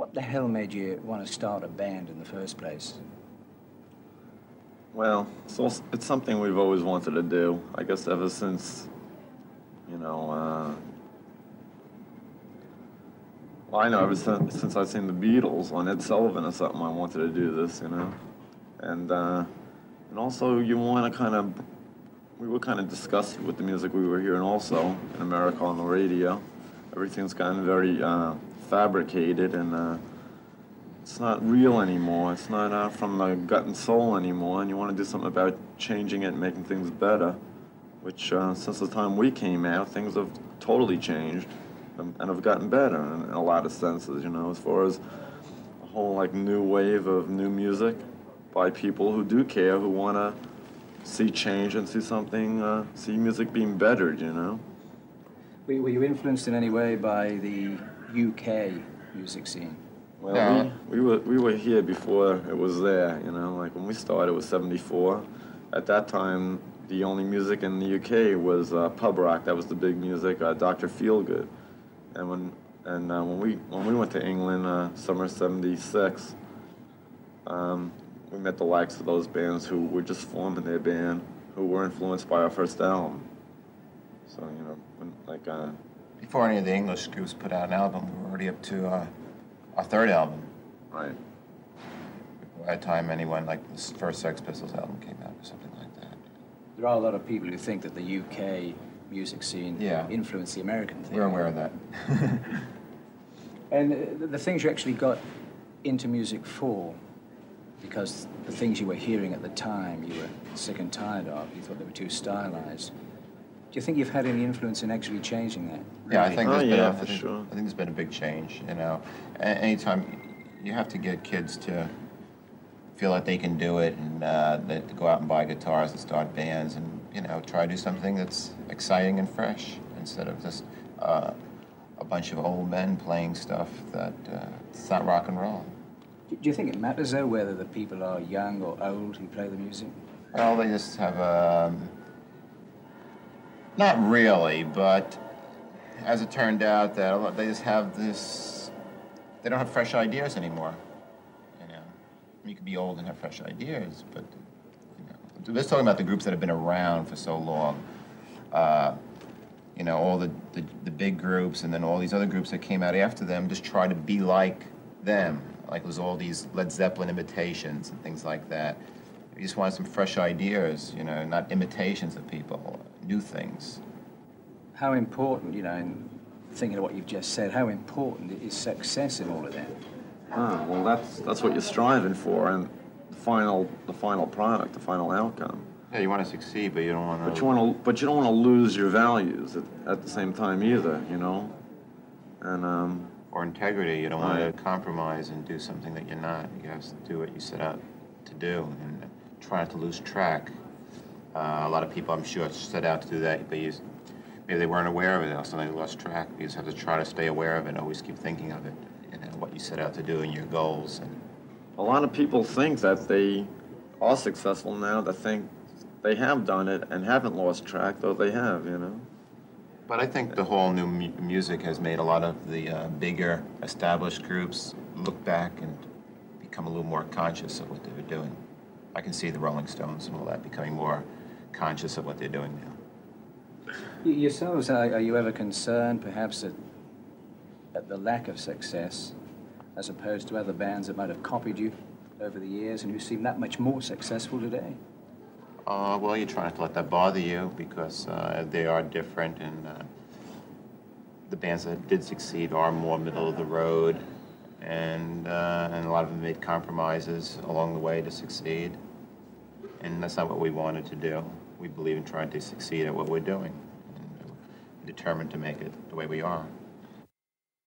What the hell made you want to start a band in the first place? Well, so it's something we've always wanted to do. I guess ever since, you know, uh, well, I know ever since, since I've seen the Beatles on Ed Sullivan or something, I wanted to do this, you know, and uh, and also you want to kind of, we were kind of disgusted with the music we were hearing also in America on the radio. Everything's gotten very uh, fabricated and. Uh, it's not real anymore. It's not uh, from the gut and soul anymore, and you want to do something about changing it and making things better, which uh, since the time we came out, things have totally changed and, and have gotten better in, in, a lot of senses, you know, as far as a whole like new wave of new music by people who do care, who want to see change and see something, uh, see music being bettered, you know. Were you influenced in any way by the UK music scene? Well, yeah. we, we, were, we were here before it was there, you know, like when we started it was 74. At that time, the only music in the UK was uh, pub rock. That was the big music, uh, Dr. Feelgood. And when, and uh, when, we, when we went to England, uh, summer 76, um, we met the likes of those bands who were just forming their band, who were influenced by our first album. So, you know, when, like... Before any of the English groups put out an album, we were already up to uh, our third album. Right. By the time anyone, like the first Sex Pistols album came out or something like that. There are a lot of people who think that the UK music scene yeah. influenced the American thing. We're aware of that. and uh, the things you actually got into music for, because the things you were hearing at the time you were sick and tired of, you thought they were too stylized. Do you think you've had any influence in actually changing that? Really? Yeah, I think there's oh, been yeah, a, for I think, sure. I think there's been a big change. You know, anytime you have to get kids to feel like they can do it and uh, to go out and buy guitars and start bands and you know try to do something that's exciting and fresh instead of just uh, a bunch of old men playing stuff that uh, it's not rock and roll. Do you think it matters though whether the people are young or old who play the music? Well, they just have a um, not really, but as it turned out, that they just have this. They don't have fresh ideas anymore. You know, you could be old and have fresh ideas, but you know, we're talking about the groups that have been around for so long. Uh, you know, all the, the, the big groups and then all these other groups that came out after them just try to be like them. Like it was all these Led Zeppelin imitations and things like that. We just wanted some fresh ideas, you know, not imitations of people new things. How important, you know, in thinking of what you've just said, how important is success in all of that? Ah, well, that's that's what you're striving for, and the final the final product, the final outcome. Yeah, you want to succeed, but you don't want to. But you want to, but you don't want to lose your values at, at the same time either, you know. And um. Or integrity. You don't right. want to compromise and do something that you're not. You have to do what you set out to do, and try not to lose track. Uh, a lot of people, I'm sure, set out to do that, but you, maybe they weren't aware of it, or something they lost track. You just have to try to stay aware of it, and always keep thinking of it, and what you set out to do and your goals. And a lot of people think that they are successful now, that think they have done it and haven't lost track, though they have, you know. But I think the whole new mu music has made a lot of the uh, bigger established groups look back and become a little more conscious of what they were doing. I can see the Rolling Stones and all that becoming more conscious of what they're doing now. Yourselves, are, are you ever concerned, perhaps, at, at the lack of success, as opposed to other bands that might have copied you over the years and who seem that much more successful today? Uh, well, you try not to let that bother you because uh, they are different, and uh, the bands that did succeed are more middle of the road, and uh, and a lot of them made compromises along the way to succeed and that's not what we wanted to do. We believe in trying to succeed at what we're doing, and determined to make it the way we are.